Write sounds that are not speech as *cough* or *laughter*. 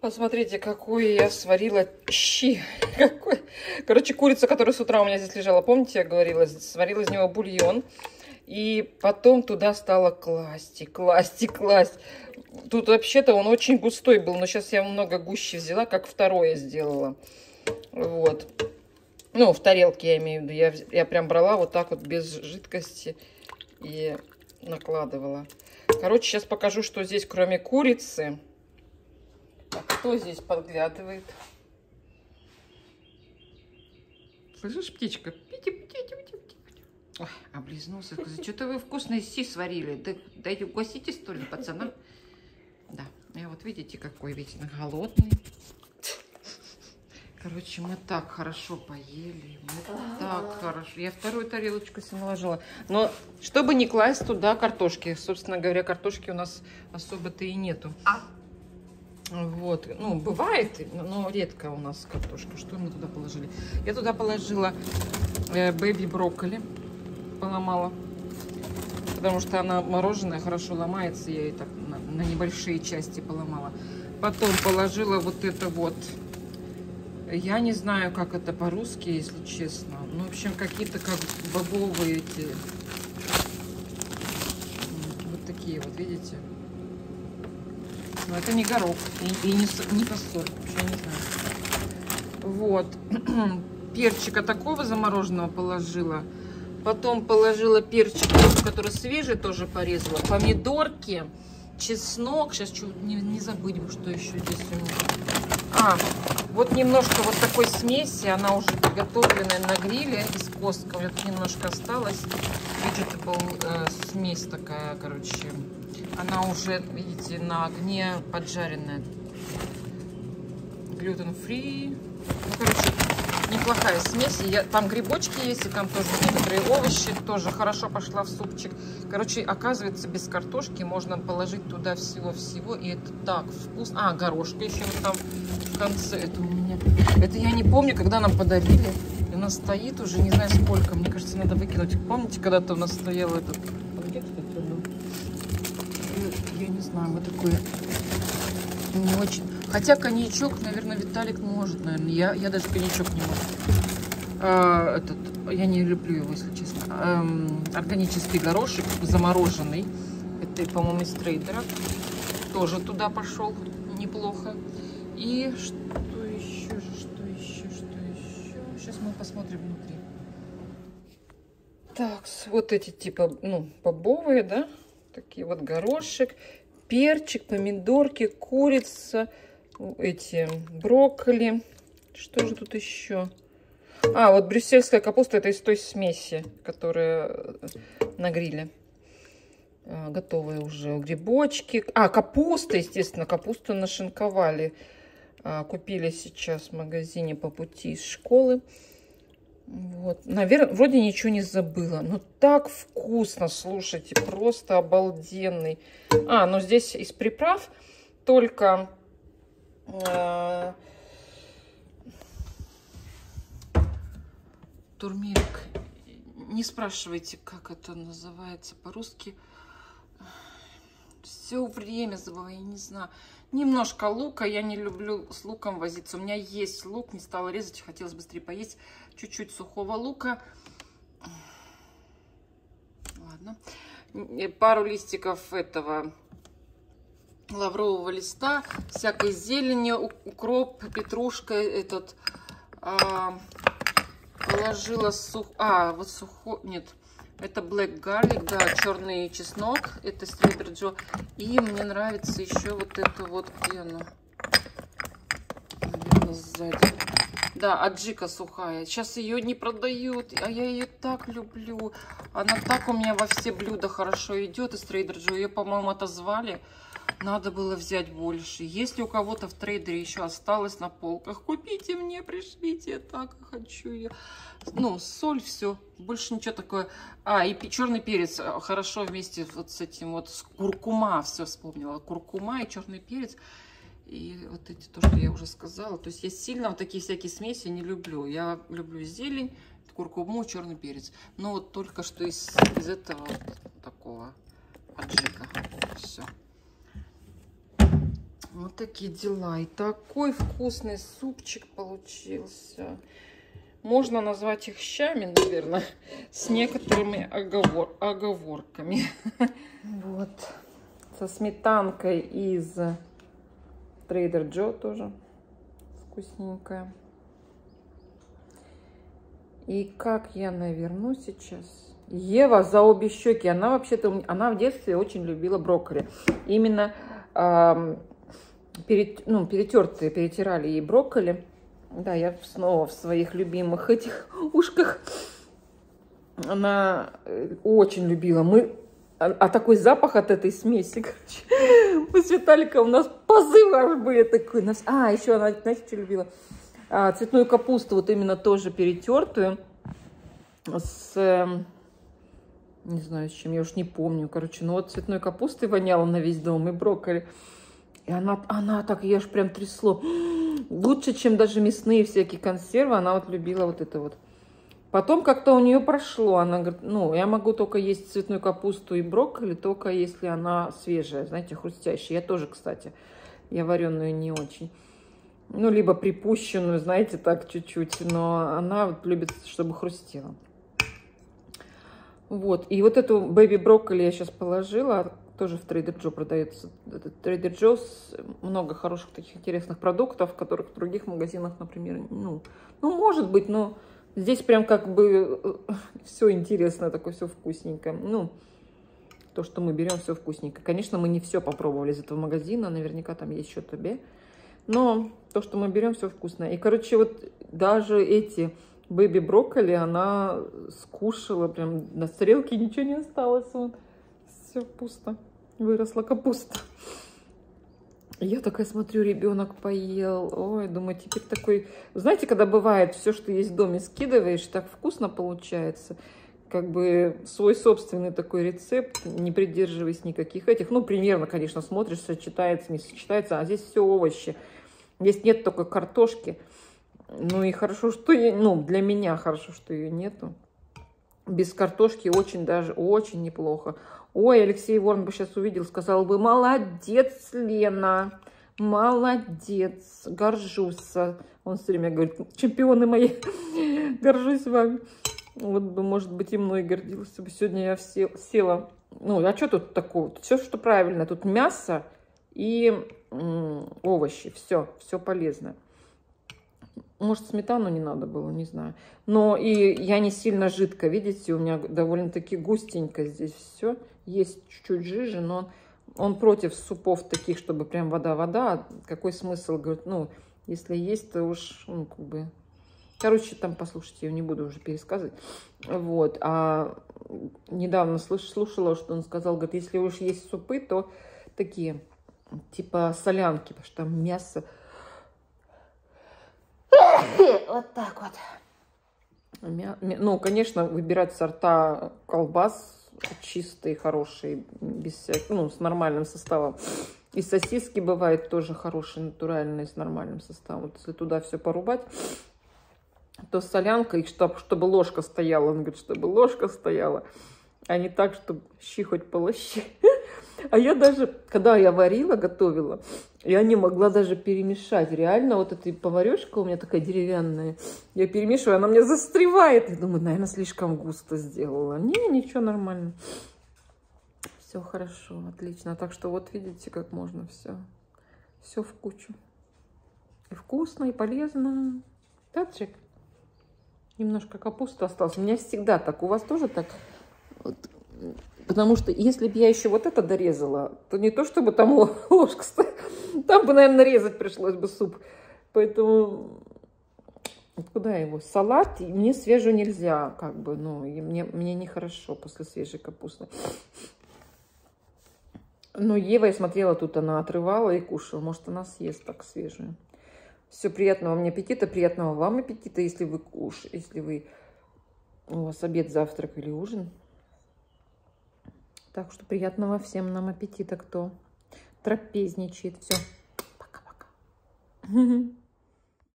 Посмотрите, какую я сварила щи. *laughs* Какой... Короче, курица, которая с утра у меня здесь лежала, помните, я говорила, сварила из него бульон. И потом туда стала класть, и класть, и класть. Тут вообще-то он очень густой был, но сейчас я много гуще взяла, как второе сделала. Вот. Ну, в тарелке я имею в виду. Я, я прям брала вот так вот без жидкости и накладывала. Короче, сейчас покажу, что здесь кроме курицы кто здесь подглядывает? Слышишь, птичка? Пити, пити, пити, пити. Ой, облизнулся. Что-то вы вкусные си сварили. Да, дайте угостите, что ли, пацана? Да, и вот видите, какой ведь голодный. Короче, мы так хорошо поели. Мы так хорошо. Я вторую тарелочку себе наложила. Но чтобы не класть туда картошки. Собственно говоря, картошки у нас особо-то и нету. А вот, ну, бывает, но редко у нас картошка. Что мы туда положили? Я туда положила э, бэби брокколи, поломала. Потому что она мороженое хорошо ломается, я ее так на, на небольшие части поломала. Потом положила вот это вот, я не знаю, как это по-русски, если честно. Ну, в общем, какие-то как бобовые эти, вот такие вот, видите? Но это не горох и, и не, не фасоль. Я не знаю. Вот. *clears throat* Перчика такого замороженного положила. Потом положила перчик, который свежий, тоже порезала. Помидорки, чеснок. Сейчас что, не, не забыть бы, что еще здесь у меня. А, вот немножко вот такой смеси. Она уже приготовленная на гриле из Костка. Тут немножко осталось. Vegetable э, смесь такая, короче, она уже, видите, на огне поджаренная. Глютен-фри. Ну, короче, неплохая смесь. Я, там грибочки есть, и там тоже некоторые овощи. Тоже хорошо пошла в супчик. Короче, оказывается, без картошки можно положить туда всего-всего. И это так вкусно. А, горошка еще вот там в конце. Это у меня... Это я не помню, когда нам подарили. И у стоит уже не знаю сколько. Мне кажется, надо выкинуть. Помните, когда-то у нас стоял этот... Я не знаю, вот такое не очень. Хотя коньячок, наверное, Виталик может, наверное. Я, я даже коньячок не могу. А, этот, я не люблю его, если честно. А, органический горошек замороженный. Это, по-моему, из трейдера. Тоже туда пошел неплохо. И что еще же, что еще, что еще? Сейчас мы посмотрим внутри. Так, вот эти типа, ну, бобовые, да? Такие вот горошек, перчик, помидорки, курица, эти брокколи. Что же тут еще? А, вот брюссельская капуста, это из той смеси, которая э, на гриле. А, готовые уже грибочки. А, капуста, естественно, капусту нашинковали. А, купили сейчас в магазине по пути из школы. Вот. Наверное, вроде ничего не забыла. Но так вкусно, слушайте, просто обалденный. А, ну здесь из приправ только... Э, турмерик. Не спрашивайте, как это называется по-русски. Все время забыла, я не знаю. Немножко лука. Я не люблю с луком возиться. У меня есть лук, не стала резать, хотелось быстрее поесть чуть-чуть сухого лука. Ладно. Пару листиков этого лаврового листа, всякой зелени, укроп, петрушка, этот а, положила сух, а вот сухой, нет, это black garlic, да, черный чеснок, это Stranger Joe, и мне нравится еще вот это вот, где оно, наверное, сзади, да, аджика сухая. Сейчас ее не продают, а я ее так люблю. Она так у меня во все блюда хорошо идет из Trader Joe. Ее, по-моему, отозвали. Надо было взять больше. Если у кого-то в трейдере еще осталось на полках, купите мне, пришлите. Я так хочу ее. Ну, соль, все. Больше ничего такое. А, и черный перец э, хорошо вместе вот с этим вот, с куркума, все вспомнила. Куркума и черный перец. И вот эти, то, что я уже сказала. То есть я сильно вот такие всякие смеси не люблю. Я люблю зелень, куркуму, черный перец. Но вот только что из, из этого вот такого аджика. Все. Вот такие дела. И такой вкусный супчик получился. Можно назвать их щами, наверное, с некоторыми оговор оговорками. *laughs* Вот. Со сметанкой из Trader Joe тоже вкусненькая. И как я наверну сейчас? Ева за обе щеки. Она вообще-то, она в детстве очень любила брокколи. Именно э, перет, ну, перетертые, перетирали ей брокколи. Да, я снова в своих любимых этих *laughs* ушках. Она э, очень любила. Мы а, а такой запах от этой смеси, *laughs* короче. Мы с Виталиком, у нас позывы аж были такой. Нас... А, еще она, знаете, что любила? А, цветную капусту, вот именно тоже перетертую. С, эм, не знаю, с чем, я уж не помню. Короче, ну вот цветной капустой воняло на весь дом и брокколи. И она, она так, ее аж прям трясло. *gasps* Лучше, чем даже мясные всякие консервы. Она вот любила вот это вот. Потом как-то у нее прошло. Она говорит, ну, я могу только есть цветную капусту и брокколи, только если она свежая, знаете, хрустящая. Я тоже, кстати, я вареную не очень. Ну, либо припущенную, знаете, так чуть-чуть. Но она вот любит, чтобы хрустело. Вот. И вот эту бэби брокколи я сейчас положила тоже в Trader Joe продается. Trader Joe много хороших таких интересных продуктов, которых в других магазинах, например, ну, ну может быть, но здесь прям как бы э, все интересно, такое все вкусненькое. Ну, то, что мы берем, все вкусненько. Конечно, мы не все попробовали из этого магазина, наверняка там есть что-то. Но то, что мы берем, все вкусное. И, короче, вот даже эти бэби брокколи она скушала, прям на стрелке ничего не осталось. Вот. Все пусто выросла капуста. Я такая смотрю, ребенок поел. Ой, думаю, теперь такой... Знаете, когда бывает, все, что есть в доме, скидываешь, так вкусно получается. Как бы свой собственный такой рецепт, не придерживаясь никаких этих. Ну, примерно, конечно, смотришь, сочетается, не сочетается. А здесь все овощи. Здесь нет только картошки. Ну и хорошо, что... Я... Ну, для меня хорошо, что ее нету. Без картошки очень даже, очень неплохо. Ой, Алексей Ворон бы сейчас увидел, сказал бы, молодец, Лена, молодец, горжусь. Он все время говорит, чемпионы мои, *laughs* горжусь вами. Вот бы, может быть, и мной гордился бы. Сегодня я все, села. Ну, а что тут такого? Все, что правильно. Тут мясо и овощи. Все, все полезно. Может, сметану не надо было, не знаю. Но и я не сильно жидко, видите, у меня довольно-таки густенько здесь все. Есть чуть-чуть жижи, но он против супов таких, чтобы прям вода-вода. Какой смысл? Говорит, ну, если есть, то уж, ну, как бы... Короче, там, послушайте, я не буду уже пересказывать. Вот. А недавно слыш, слушала, что он сказал, говорит, если уж есть супы, то такие, типа солянки, потому что там мясо *coughs* вот так вот. Ну, конечно, выбирать сорта колбас чистые, хорошие, без всяких, ну, с нормальным составом. И сосиски бывают тоже хорошие, натуральные, с нормальным составом. Вот если туда все порубать, то солянка, и чтобы, чтобы ложка стояла, он говорит, чтобы ложка стояла, а не так, чтобы щи хоть полощи. А я даже, когда я варила, готовила, я не могла даже перемешать. Реально, вот эта поварешка у меня такая деревянная. Я перемешиваю, она мне застревает. Я думаю, наверное, слишком густо сделала. Не, ничего, нормально. Все хорошо, отлично. Так что вот видите, как можно все. Все в кучу. И вкусно, и полезно. Джек? Немножко капусты осталось. У меня всегда так. У вас тоже так? Вот Потому что если бы я еще вот это дорезала, то не то, чтобы там *laughs* ложка там бы, наверное, резать пришлось бы суп. Поэтому куда его? Салат, мне свежую нельзя, как бы, ну, и мне, мне нехорошо после свежей капусты. Но Ева, я смотрела, тут она отрывала и кушала. Может, она съест так свежую. Все, приятного мне аппетита, приятного вам аппетита, если вы куш, если вы у вас обед, завтрак или ужин. Так что приятного всем нам аппетита, кто трапезничает. Все, пока-пока. *laughs*